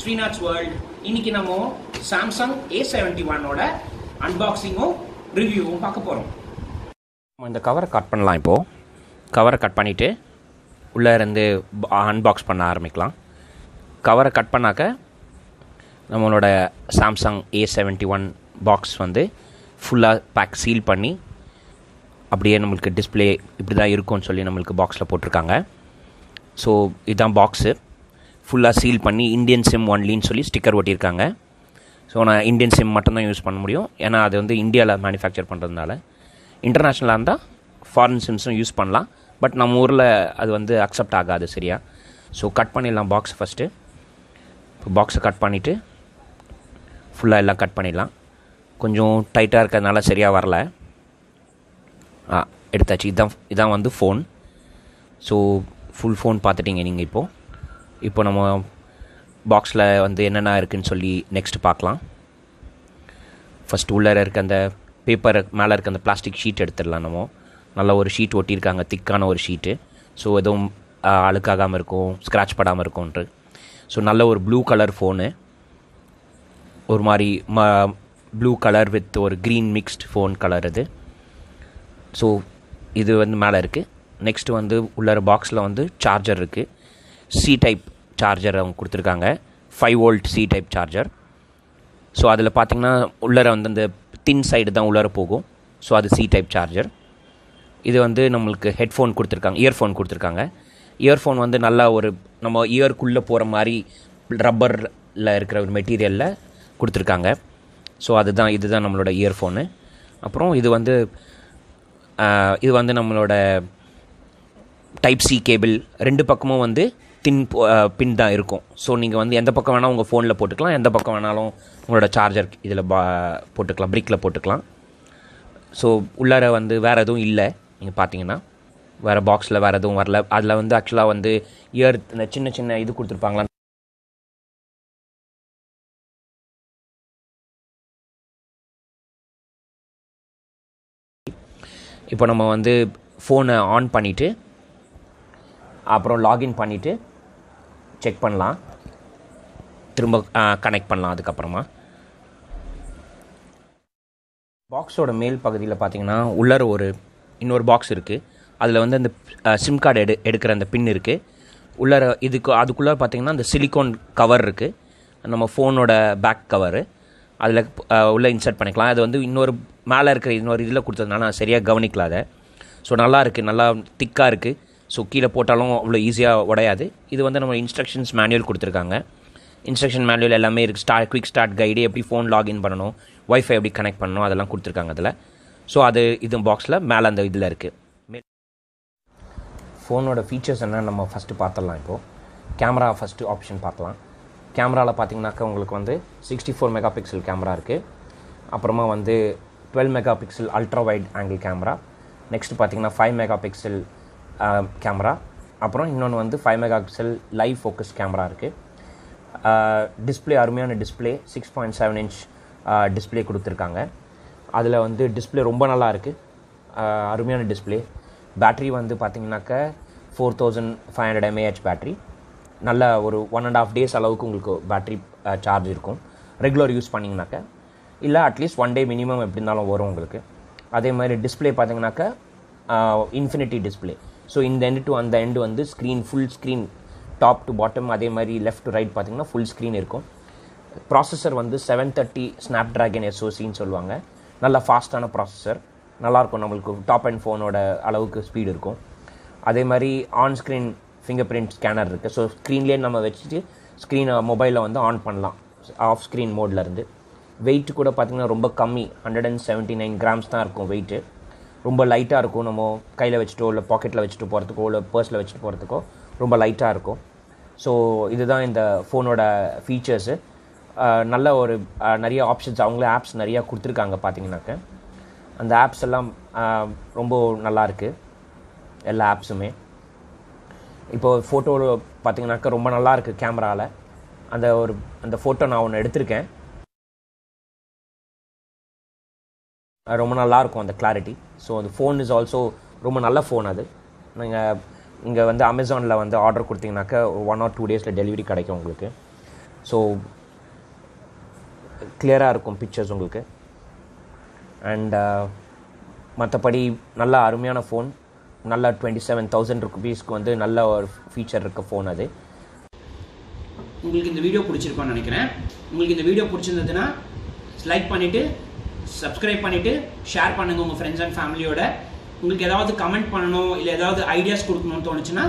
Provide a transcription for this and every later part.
ஸ்ரீநாத்ஸ் world இன்னைக்கு நம்ம Samsung A seventy ஒன்னோட அன்பாக்சிங்கும் ரிவ்யூவும் பார்க்க போகிறோம் நம்ம இந்த கவரை கட் பண்ணலாம் இப்போது கவரை கட் பண்ணிவிட்டு உள்ளே இருந்து அன்பாக்ஸ் பண்ண ஆரம்பிக்கலாம். கவரை கட் பண்ணாக்க நம்மளோட Samsung A seventy one box வந்து ஃபுல்லாக பேக் சீல் பண்ணி அப்படியே நம்மளுக்கு டிஸ்பிளே இப்படி தான் இருக்கும்னு சொல்லி நம்மளுக்கு பாக்ஸில் போட்டிருக்காங்க. ஸோ இதுதான் பாக்ஸு ஃபுல்லாக சீல் பண்ணி இந்தியன் சிம் ஒன்லின்னு சொல்லி ஸ்டிக்கர் ஒட்டியிருக்காங்க. ஸோ நான் இந்தியன் சிம் மட்டும்தான் யூஸ் பண்ண முடியும். ஏன்னா அது வந்து இந்தியாவில் மேனுஃபேக்சர் பண்ணுறதுனால இன்டர்நேஷ்னலாக இருந்தால் ஃபாரின் சிம்ஸும் யூஸ் பண்ணலாம். பட் நம்ம ஊரில் அது வந்து அக்செப்ட் ஆகாது சரியா? ஸோ கட் பண்ணிடலாம் பாக்ஸ் ஃபஸ்ட்டு இப்போ பாக்ஸை கட் பண்ணிவிட்டு ஃபுல்லாக எல்லாம் கட் பண்ணிடலாம். கொஞ்சம் டைட்டாக இருக்கிறதுனால சரியாக வரல. ஆ எடுத்தாச்சு. இதான் இதான் வந்து ஃபோன் ஸோ ஃபுல் ஃபோன் பார்த்துட்டீங்க நீங்கள் இப்போது இப்போ நம்ம பாக்ஸில் வந்து என்னென்ன இருக்குன்னு சொல்லி நெக்ஸ்ட் பார்க்கலாம். ஃபஸ்ட் உள்ளே இருக்க அந்த பேப்பர் மேலே இருக்க அந்த பிளாஸ்டிக் ஷீட் எடுத்துடலாம் நம்ம. நல்ல ஒரு ஷீட் ஒட்டியிருக்காங்க திக்கான ஒரு ஷீட்டு ஸோ எதுவும் அழுக்காகாமல் இருக்கும் ஸ்க்ராட்ச் படாமல் இருக்கும்ன்ட்டு. ஸோ நல்ல ஒரு ப்ளூ கலர் ஃபோனு ஒரு மாதிரி ம ப்ளூ கலர் வித் ஒரு க்ரீன் மிக்ஸ்ட் ஃபோன் கலர் இது. ஸோ இது வந்து மேலே இருக்குது நெக்ஸ்ட் வந்து உள்ளார பாக்ஸில் வந்து சார்ஜர் இருக்குது சி டைப் சார்ஜர் அவங்க கொடுத்துருக்காங்க. Five volt C type charger so அதில் பார்த்தீங்கன்னா உள்ளார வந்து அந்த தின் சைடு தான் உள்ளார போகும். ஸோ அது சி டைப் சார்ஜர் இது வந்து நம்மளுக்கு ஹெட்ஃபோன் கொடுத்துருக்காங்க இயர்ஃபோன் கொடுத்துருக்காங்க. இயர்ஃபோன் வந்து நல்லா ஒரு நம்ம இயர்க்குள்ளே போகிற மாதிரி ரப்பரில் இருக்கிற ஒரு மெட்டீரியலில் கொடுத்துருக்காங்க. ஸோ அதுதான் இதுதான் நம்மளோட இயர்ஃபோனு அப்புறம் இது வந்து இது வந்து நம்மளோட டைப் சி கேபிள் ரெண்டு பக்கமும் வந்து தின் பின் தான் இருக்கும். ஸோ நீங்கள் வந்து எந்த பக்கம் வேணால் உங்கள் ஃபோனில் போட்டுக்கலாம். எந்த பக்கம் வேணாலும் உங்களோட சார்ஜர் இதில் பா போட்டுக்கலாம். பிரிக்கில் போட்டுக்கலாம். ஸோ உள்ளார வந்து வேறு எதுவும் இல்லை. நீங்கள் பார்த்தீங்கன்னா வேறு பாக்ஸில் வேறு எதுவும் வரல. அதில் வந்து ஆக்சுவலாக வந்து இயர் இந்த சின்ன சின்ன இது கொடுத்துருப்பாங்களா? இப்போ நம்ம வந்து ஃபோனை ஆன் பண்ணிவிட்டு அப்புறம் லாகின் பண்ணிவிட்டு செக் பண்ணலாம். திரும்ப கனெக்ட் பண்ணலாம் அதுக்கப்புறமா. பாக்ஸோட மேல் பகுதியில் பார்த்தீங்கன்னா உள்ளர ஒரு இன்னொரு பாக்ஸ் இருக்குது அதில் வந்து அந்த சிம் கார்டு எடு எடுக்கிற அந்த பின் இருக்குது உள்ளர இதுக்கு அதுக்குள்ளே பார்த்தீங்கன்னா அந்த சிலிக்கோன் கவர் இருக்குது நம்ம ஃபோனோட பேக் கவரு அதில் உள்ளே இன்சர்ட் பண்ணிக்கலாம். அது வந்து இன்னொரு மேலே இருக்கிற இன்னொரு இதில் கொடுத்ததுனால நான் சரியாக கவனிக்கல அதை. ஸோ நல்லா இருக்குது நல்லா திக்காக இருக்குது ஸோ கீழே போட்டாலும் அவ்வளோ ஈஸியாக உடையாது. இது வந்து நம்ம இன்ஸ்ட்ரக்ஷன்ஸ் மேனுவல் கொடுத்துருக்காங்க. இன்ஸ்ட்ரக்ஷன் மேனுவல் எல்லாமே இருக்குது ஸ்டார்ட் குவிக் ஸ்டார்ட் கைடு எப்படி ஃபோன் லாகின் பண்ணணும் ஒய்ஃபை எப்படி கனெக்ட் பண்ணணும் அதெல்லாம் கொடுத்துருக்காங்க அதில். ஸோ அது இது பாக்ஸில் மேலே அந்த இதில் இருக்குது ஃபோனோட ஃபீச்சர்ஸ் என்ன நம்ம ஃபஸ்ட்டு பார்த்துடலாம் இப்போது கேமரா ஃபஸ்ட்டு ஆப்ஷன் பார்க்கலாம். கேமராவில் பார்த்தீங்கன்னாக்கா உங்களுக்கு வந்து sixty four mega pixel camera இருக்குது அப்புறமா வந்து twelve mega pixel ultra wide angle camera next பார்த்தீங்கன்னா ஃபைவ் மெகா பிக்சல் கேமரா அப்புறம் இன்னொன்று வந்து five mega pixel live focus camera இருக்குது டிஸ்பிளே அருமையான display six point seven inch display கொடுத்துருக்காங்க. அதில் வந்து டிஸ்பிளே ரொம்ப நல்லா இருக்குது அருமையான டிஸ்பிளே பேட்ரி வந்து பார்த்திங்கனாக்கா four thousand five hundred mAh battery நல்ல ஒரு ஒன் அண்ட் ஆஃப் டேஸ் அளவுக்கு உங்களுக்கு பேட்ரி சார்ஜ் இருக்கும். ரெகுலர் யூஸ் பண்ணிங்கனாக்க இல்லை அட்லீஸ்ட் ஒன் டே மினிமம் எப்படி இருந்தாலும் வரும் உங்களுக்கு. அதே மாதிரி டிஸ்பிளே பார்த்திங்கனாக்கா இன்ஃபினிட்டி டிஸ்பிளே ஸோ இந்த எண்டு டு அந்த எண்டு வந்து screen full screen top to bottom அதே மாதிரி லெஃப்ட் டு ரைட் பார்த்தீங்கன்னா ஃபுல் ஸ்க்ரீன் இருக்கும். ப்ராசஸர் வந்து செவன் தேர்ட்டி ஸ்னாப் ட்ராகன் எஸ்ஓசின்னு சொல்லுவாங்க. நல்ல ஃபாஸ்ட்டான ப்ராசஸர் நல்லாயிருக்கும் நம்மளுக்கு டாப் அண்ட் ஃபோனோட அளவுக்கு ஸ்பீடு இருக்கும். அதே மாதிரி on screen fingerprint scanner இருக்குது ஸோ ஸ்க்ரீன்லேயே நம்ம வச்சுட்டு ஸ்க்ரீனை மொபைலில் வந்து ஆன் பண்ணலாம். ஆஃப் ஸ்க்ரீன் மோட்லேருந்து வெயிட் கூட பார்த்திங்கன்னா ரொம்ப கம்மி. Hundred and seventy nine grams தான் இருக்கும் வெயிட்டு ரொம்ப லைட்டாக இருக்கும். நம்ம கையில் வச்சுட்டோ இல்லை பாக்கெட்டில் வச்சுட்டு போகிறதுக்கோ இல்லை பர்ஸில் வச்சுட்டு போகிறதுக்கோ ரொம்ப லைட்டாக இருக்கும். ஸோ இதுதான் இந்த ஃபோனோட ஃபீச்சர்ஸு நல்ல ஒரு நிறைய ஆப்ஷன்ஸ் அவங்களே ஆப்ஸ் நிறையா கொடுத்துருக்காங்க பார்த்தீங்கன்னாக்க அந்த ஆப்ஸ் எல்லாம் ரொம்ப நல்லாயிருக்கு எல்லா ஆப்ஸுமே இப்போ ஃபோட்டோவில் பார்த்தீங்கன்னாக்கா ரொம்ப நல்லா இருக்குது கேமராவில் அந்த ஒரு அந்த ஃபோட்டோ நான் ஒன்று எடுத்திருக்கேன். ரொம்ப நல்லா இருக்கும் அந்த கிளாரிட்டி ஸோ அந்த ஃபோன் இஸ் ஆல்சோ ரொம்ப நல்ல ஃபோன் அது. நீங்கள் இங்கே வந்து அமேசானில் வந்து ஆர்டர் கொடுத்தீங்கன்னாக்கா ஒன் ஆர் டூ டேஸில் டெலிவரி கிடைக்கும் உங்களுக்கு. ஸோ கிளியராக இருக்கும் பிக்சர்ஸ் உங்களுக்கு. அண்ட் uh, மற்றபடி நல்ல அருமையான ஃபோன் நல்ல டுவெண்ட்டி செவன் தௌசண்ட் ருபீஸ்க்கு வந்து நல்ல ஒரு ஃபீச்சர் இருக்க ஃபோன் அது. உங்களுக்கு இந்த வீடியோ பிடிச்சிருக்கோன்னு நினைக்கிறேன். உங்களுக்கு இந்த வீடியோ பிடிச்சிருந்ததுன்னா லைக் பண்ணிவிட்டு சப்ஸ்கிரைப் பண்ணிவிட்டு ஷேர் பண்ணுங்கள் உங்கள் ஃப்ரெண்ட்ஸ் அண்ட் ஃபேமிலியோட உங்களுக்கு ஏதாவது கமெண்ட் பண்ணணும் இல்லை ஏதாவது ஐடியாஸ் கொடுக்கணும்னு தோணுச்சுன்னா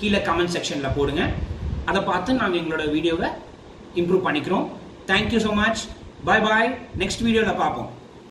கீழே கமெண்ட் செக்ஷனில் போடுங்க. அதை பார்த்து நாங்கள் எங்களோட வீடியோவை இம்ப்ரூவ் பண்ணிக்கிறோம். Thank you so much bye bye next வீடியோவில் பார்ப்போம்.